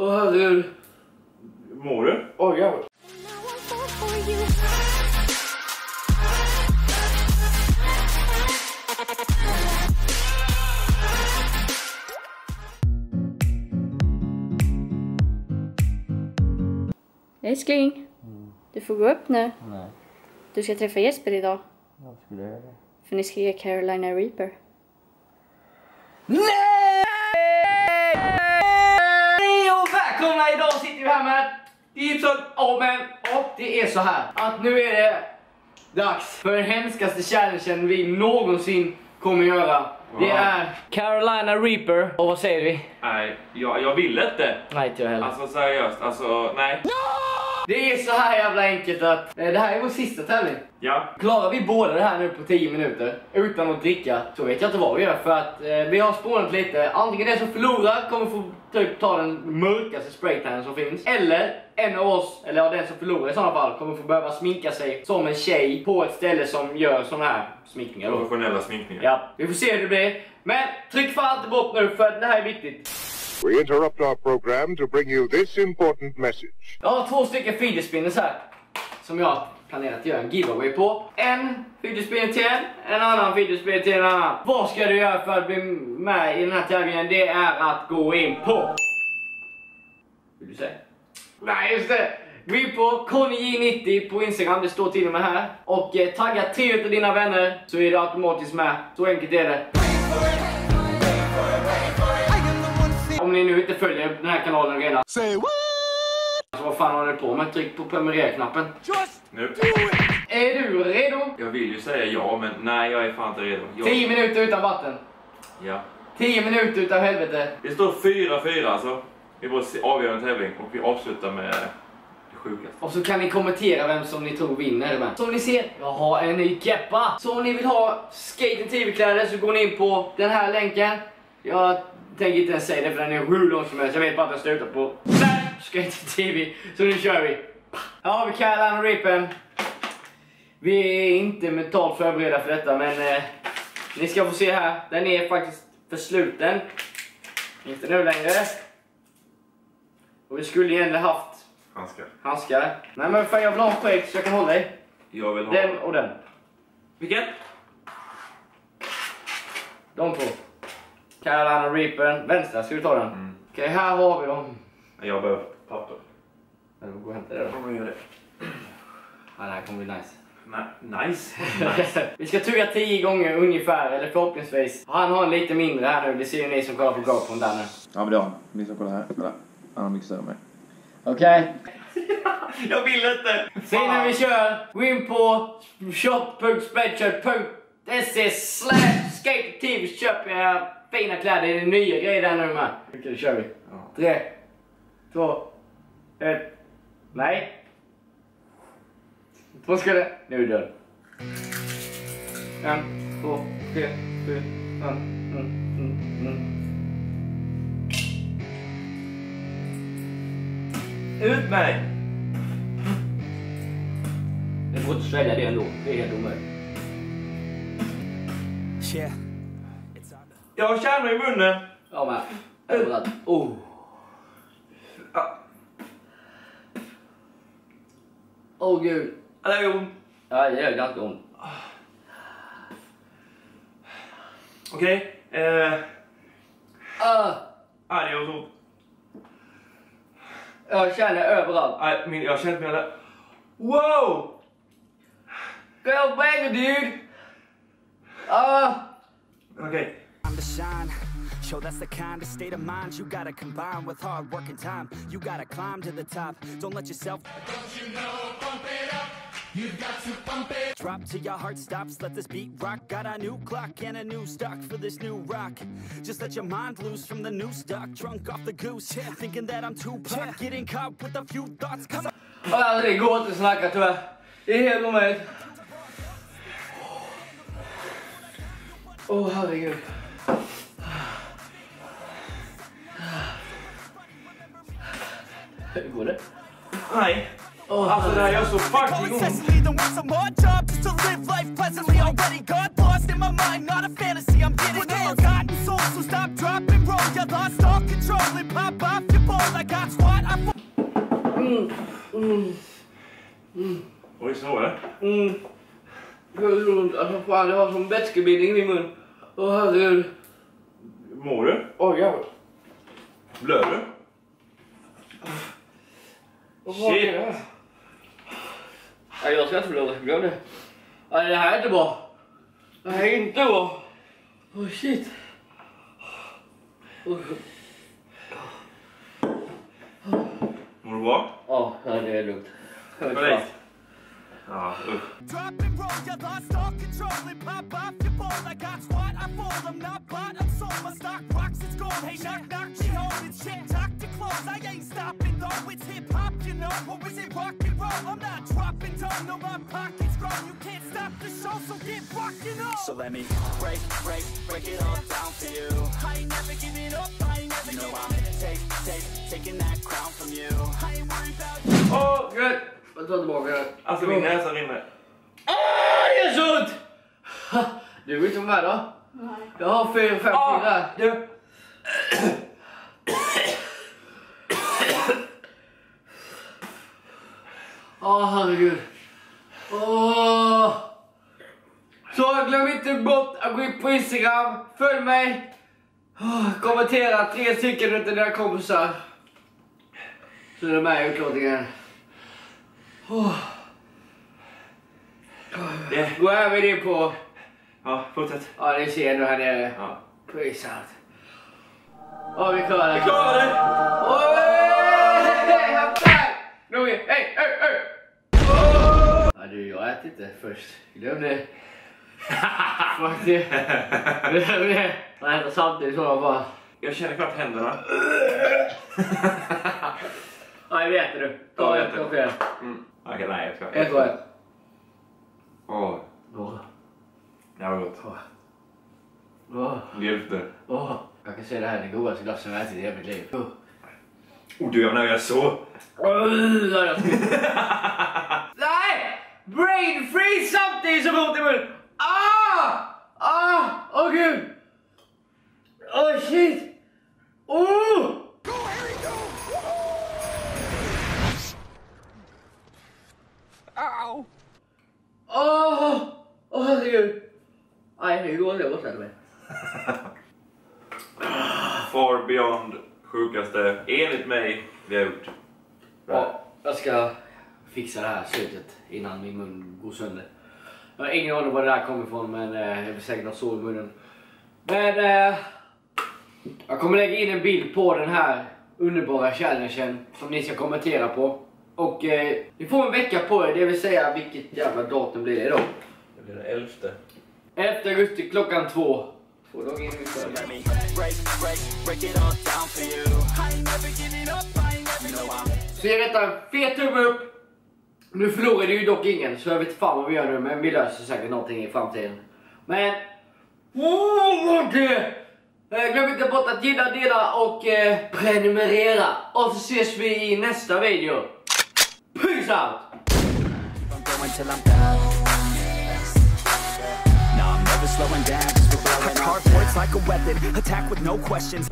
Åh herregud. Mår du? Jävlar. Fall for you. Älskling, du får gå upp nu. Nej, Du ska träffa Jesper idag. varför skulle jag göra det? För ni ska ge Carolina Reaper. Nej! Och välkomna! Idag sitter vi här med Gibson Omen och det är så här att nu är det dags för den hemskaste challengen vi någonsin kommer göra. Det är Carolina Reaper. Och vad säger vi? Nej, jag, jag vill inte. Nej inte jag heller. Alltså seriöst, alltså nej. Det är så här jävla enkelt att eh, det här är vår sista tävling. Ja, Klarar vi båda det här nu på 10 minuter utan att dricka så vet jag inte vad vi gör för att eh, vi har spånat lite. Antingen den som förlorar kommer få typ ta den mörkaste spraytannen som finns. Eller en av oss, eller ja, den som förlorar i sådana fall, kommer få behöva sminka sig som en tjej på ett ställe som gör såna här sminkningar. Då. professionella sminkningar. Ja, vi får se hur det blir. Men tryck fan inte bort nu för det här är viktigt. We interrupt our program to bring you this important message. Jag har två stycken feederspinners här. Som jag har planerat att göra en giveaway på. En feederspinner till en, en annan fidget till en annan. Vad ska du göra för att bli med i den här tävlingen? Det är att gå in på... Vill du säga? Nej, just det! Gå in på Conny90 på Instagram, det står till och med här. Och eh, tagga tre utav dina vänner så är du automatiskt med. Så enkelt är det. Om ni nu inte följer den här kanalen redan. Say what? Så vad fan håller ni på med? Tryck på prenumerera-knappen. Nu. Är du redo? Jag vill ju säga ja, men nej jag är fan inte redo. Jag, 10 minuter utan vatten. Ja. 10 minuter utan helvete. Det står 4-4 alltså. I vår avgörande tävling och vi avslutar med det sjukaste. Och så kan ni kommentera vem som ni tror vinner. Med. Som ni ser, jag har en ny keppa. Så om ni vill ha Skaten TV-kläder så går ni in på den här länken. Jag tänker inte ens säga det för den är hur lång som helst. Jag vet bara att den slutar på där, Skaten TV. Så nu kör vi. Här har vi Carolina Rippen. Vi är inte mentalt förberedda för detta men eh, ni ska få se här. Den är faktiskt försluten. Inte nu längre. Och vi skulle egentligen haft Handskar. handskar. Nej men fan jag vill ha en skägg så jag kan hålla i. Jag vill ha... Den och den. Vilken? De två. Carolina Reapern. Vänstra, ska du ta den? Mm. Okej, här har vi dem. Jag behöver papper. Men gå och hämta det då. Kommer jag göra det? Ja, det här kommer bli nice. Nej, nice. nice. vi ska tugga tio gånger ungefär, eller förhoppningsvis. Han har en lite mindre här nu, det ser ju ni som kollar på GoPron där nu. Ja men det har han. Ni som kollar här. Kolla. Han har mycket större än mig. Okej. jag vill inte! Sen när vi kör, gå in på shop.spreadshirt.se slash skate så köper jag fina kläder. Det är nya grejer där nu med. Okej, då kör vi. Tre, två, ett. Nej. Två ska det. Nu är du död. En, två, tre, fyra, fem, mm, mm, mm. Ut med dig! Det får inte svälja det ändå. Det är helt omöjligt. Yeah. Jag har kärnor i munnen. Ja men. Överallt. Oh. Ah, Åh oh, gud. Det är ont. Ja, det gör ganska ont. Okej. Eh, Ah, ah, det gör så ont. jag känner överallt. Ah, min, jag känt mina... Wow! Go back dude! Ah. Okej. To shine. Show that's the kind of state of mind you gotta combine with hard work and time. You gotta climb to the top. Don't let yourself. Drop till your heart stops, let this beat rock. Got a new clock and a new stock for this new rock. Just let your mind loose from the new stock. Drunk off the goose, yeah. thinking that I'm too pop. Getting caught with a few thoughts, cause I Alltså, det går inte att snacka tyvärr. Det är helt omöjligt. Åh oh, herregud. går det? Nei. Oh, altså, det er jo så fucking vondt. Oi, så var det? Mm. Det gjør vondt. Altså, faen, jeg har sånn væskebinding i munnen. Å, herregud. Mår du? Å, jævlig. Blør du? Förlora. Glöm det. Nej, det här är inte bra. Det här är inte bra. Oh shit. Oh. Mår du bra? Ja, nej, det är lugnt. Jag vet Vad är det? fan. Ja, usch. Drop and roll, you lost all control and pop off your ball. I got squat, I fold. I'm not bought, I'm sold. My stock rocks, it's gold. Hey, knock, knock, she holding shit. It's hip hop, you know, or is it rock and roll? I'm not dropping down, no, my pocket's grown. You can't stop the show, so get rocking on. So let me break, break, break it all down for you. I ain't never giving up, I ain't never you know I'm take, take, taking that crown from you. I ain't worried about you. Åh, gud. Jag tar tillbaka det. Alltså min näsa rinner. Ah, det gör så ont! Ha, Du vill inte vara med då? Jag har fyra, fem till där. Du. Åh herregud. Åh. Så glöm inte bort att gå in på Instagram, följ mig, Åh, kommentera tre stycken utav dina kompisar. Så är du med i utlåtningen. Åh. Det. Gå även in på, Ja, fortsätt. ja ni ser nu här nere, Ja. Out. Ja vi klarar det. Klara det! Är hej, hej, hej! Oh! Ja du, jag äter inte först. Glöm det. Fuck det. Glöm det. Jag äter samtidigt så jag bara... Jag känner knappt händerna. Nej, det äter du. Ta jag ett kaffe. Mm. Okej, nej jag ska. Ett och ett. Åh, Åh, det här var gott. åh, Det hjälpte. åh. Jag kan säga det här är den godaste glassen jag ätit i hela mitt liv. Åh. Oh, du, jag när jag är så. Åh, där är jag. Nej! Brain freeze samtidigt som ont i munnen. Ah! Ah! Åh gud! Åh shit! Oh! Åh! Åh herregud! Nej, det går inte att återställa mig. Far beyond sjukaste, enligt mig, vi har gjort. Ja, jag ska fixa det här slutet innan min mun går sönder. Jag har ingen aning var det där kommer ifrån men eh, jag vill säkert ha sår i munnen. Men eh, jag kommer lägga in en bild på den här underbara challengen som ni ska kommentera på. Och eh, ni får en vecka på er, det vill säga vilket jävla datum blir det idag? Det blir den elfte. 11 augusti klockan två. Två dagar in i Så ge detta fet tumme upp. Nu förlorade ju dock ingen, så jag vet fan vad vi gör nu, men vi löser säkert någonting i framtiden. Men... Oh, det! Eh, Glöm inte bort att gilla, dela och eh, prenumerera. Och så ses vi i nästa video. Peace out! I'm going till I'm down. No, I'm never slowing down, Her cardboard's like a weapon, attack with no questions.